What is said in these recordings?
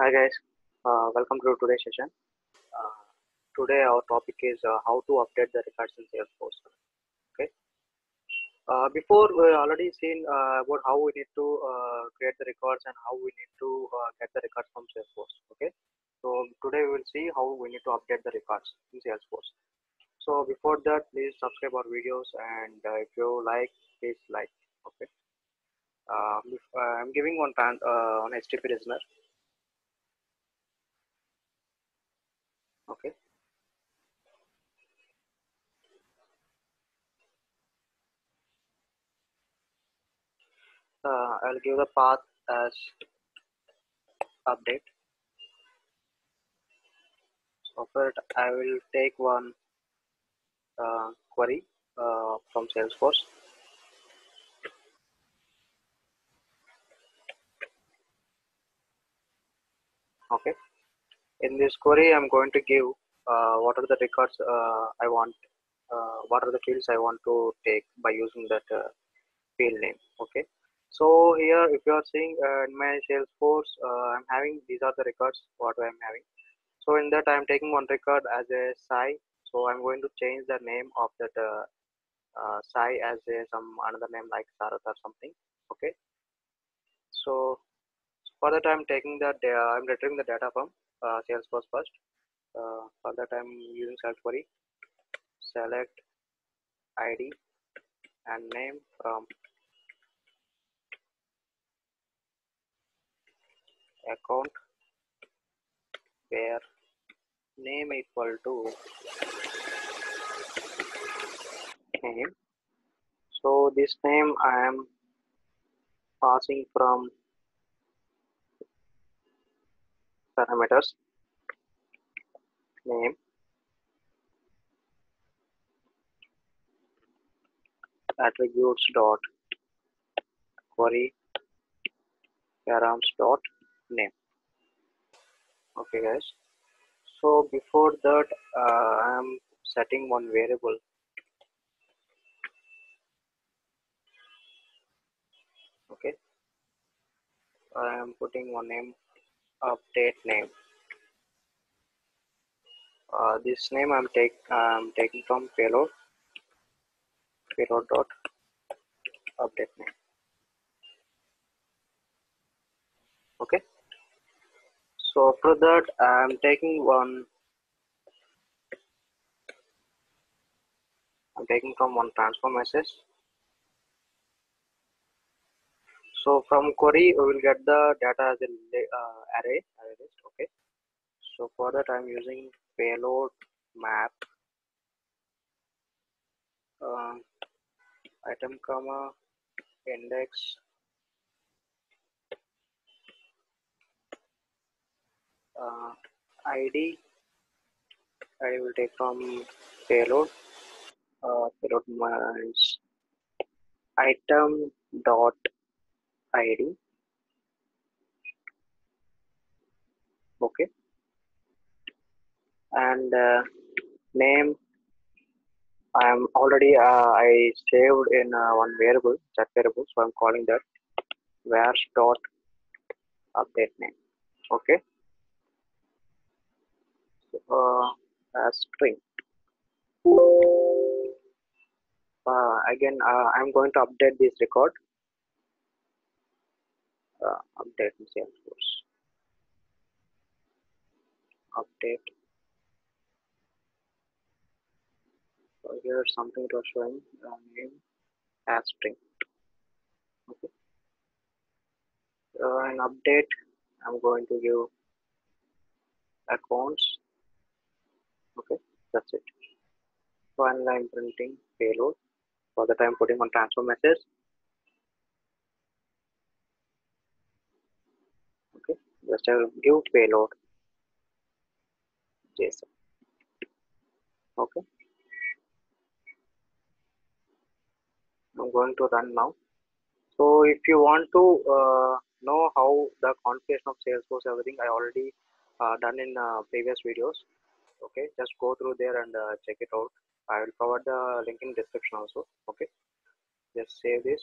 Hi guys, uh, welcome to today's session. Uh, today our topic is uh, how to update the records in Salesforce. Okay. Uh, before we already seen uh, about how we need to uh, create the records and how we need to get the records from Salesforce. Okay. So today we will see how we need to update the records in Salesforce. So before that, please subscribe our videos and if you like, please like. Okay. If- I'm giving one pan, on HTTP listener. Okay. Uh, I'll give the path as update. So for it, I will take one uh, query uh, from Salesforce. Okay. In this query, I'm going to give uh, what are the records uh, I want, uh, what are the fields I want to take by using that uh, field name. Okay. So here, if you are seeing uh, in my Salesforce, uh, I'm having these are the records what I'm having. So in that, I'm taking one record as a Sai. So I'm going to change the name of that uh, uh, as a some another name like Sarath or something. Okay. So for that, I'm taking that I'm retrieving the data from uh, Salesforce first. Uh, for that, I'm using select query, select ID and name from account where name equal to name. So this name I am passing from parameters name attributes dot query params dot name. Okay guys. So before that uh, i am setting one variable. Okay. I am putting one name update name. Uh, this name i'm take i'm taking from payload payload dot update name okay so after that i'm taking one i'm taking from one transform message so from query we will get the data as an uh, array array list okay? So for that i'm using payload map uh, item comma index uh, id i will take from payload. Uh, payload means item dot id okay. And uh, name i'm already uh, i saved in uh, one variable that variable so i'm calling that vars dot update name. Okay uh, as string uh, again uh, i'm going to update this record. Uh, update salesforce. Update. So here's something to showing uh, name as string. Okay. Uh, an update. I'm going to give accounts that's it. So and i'm printing payload. For that i'm putting on transfer message. Okay just I will give payload. Json okay. I'm going to run now. So if you want to uh, know how the configuration of salesforce everything i already uh, done in uh, previous videos okay? Just go through there and uh, check it out. I will provide the link in description also okay? Just save this.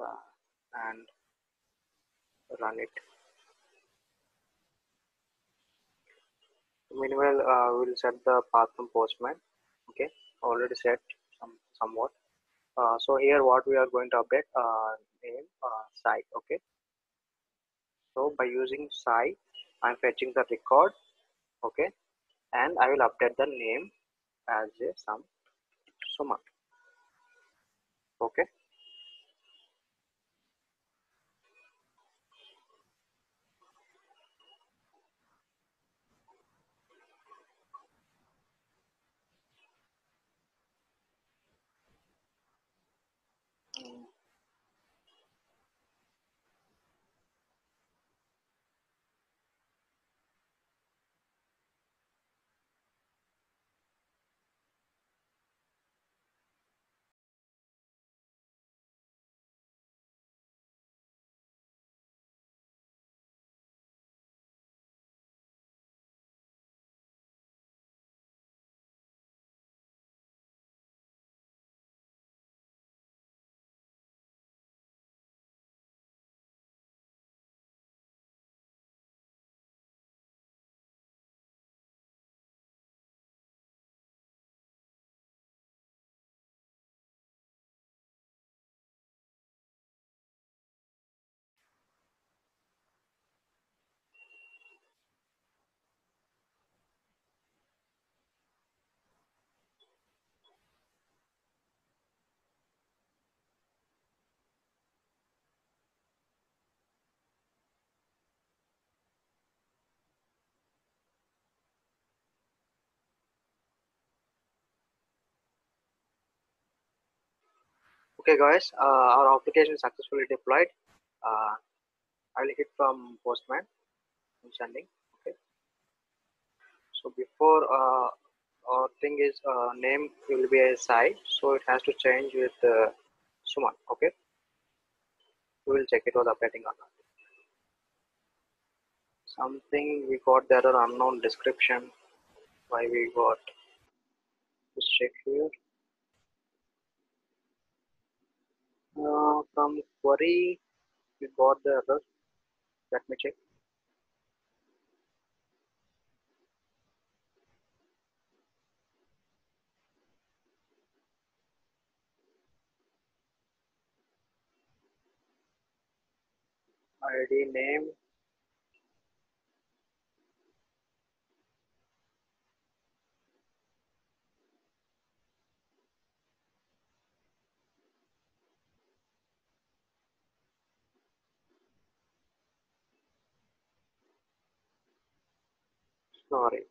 Uh, and run it. Meanwhile uh, we'll set the path from postman okay? Already set some somewhat. Uh, so here what we are going to update uh, name uh, Sai okay? So by using Sai i'm fetching the record okay? And i will update the name as a some suma okay okay guys uh, our application successfully deployed. Uh, i will hit from postman. I'm sending okay. So before uh, our thing is uh, name will be a Sai so it has to change with uh, suman okay. We will check it was updating or not. Something we got the error unknown description why we got this check here uh, from query we got the error let me check. Id name sorry.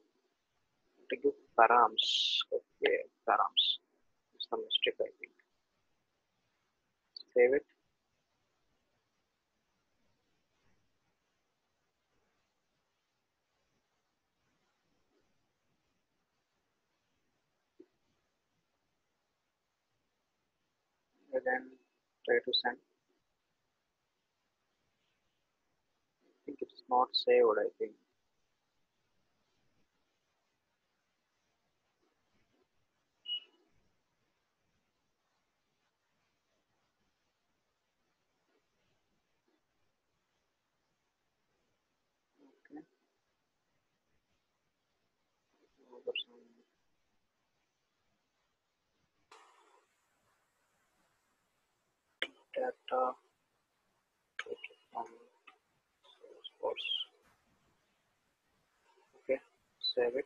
To give params. Okay params. It's a mistake i think. Save it. And then try to send. I think it's not saved i think data from um, Salesforce okay save it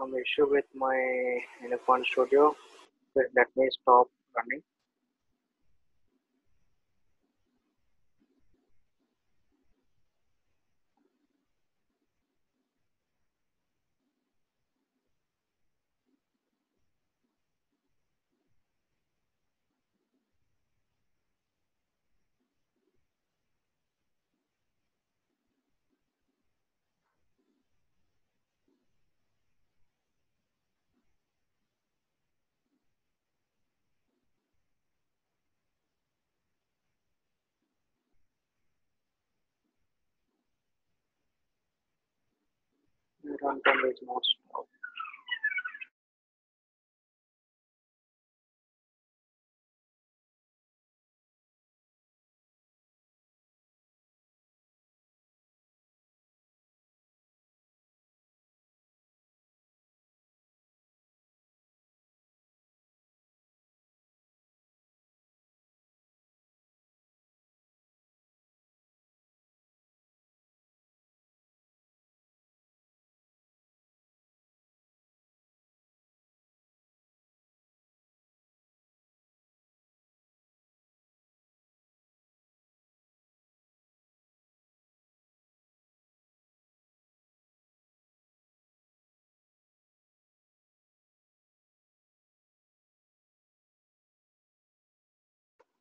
some issue with my Anypoint Studio. Let me stop running. Runtime is not slow.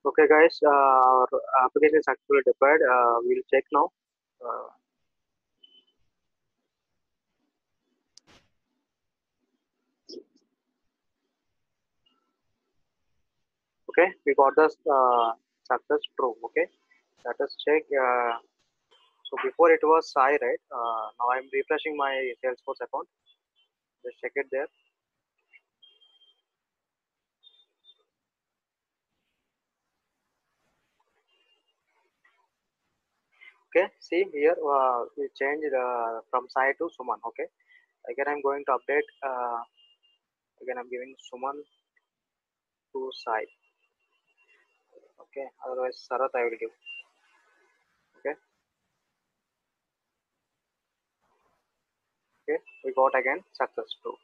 Okay, guys, uh, our application is actually deployed. Uh, we'll check now. Uh, okay, we got this uh, success true. Okay, let us check. Uh, so before it was Sai, right? Uh, now I'm refreshing my Salesforce account. Just check it there. Okay see here uh, we changed uh, from sai to suman okay? Again i'm going to update uh, again i'm giving suman to sai. Okay otherwise sarat i will give. Okay? Okay we got again success too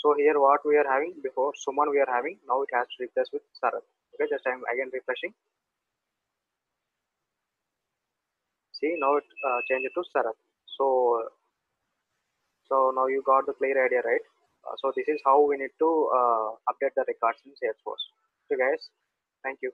so here what we are having before suman we are having now it has to replace with sarat. Okay just i'm again refreshing see now it uh, changed to sarat. So so now you got the clear idea right? Uh, so this is how we need to uh, update the records in salesforce. So guys thank you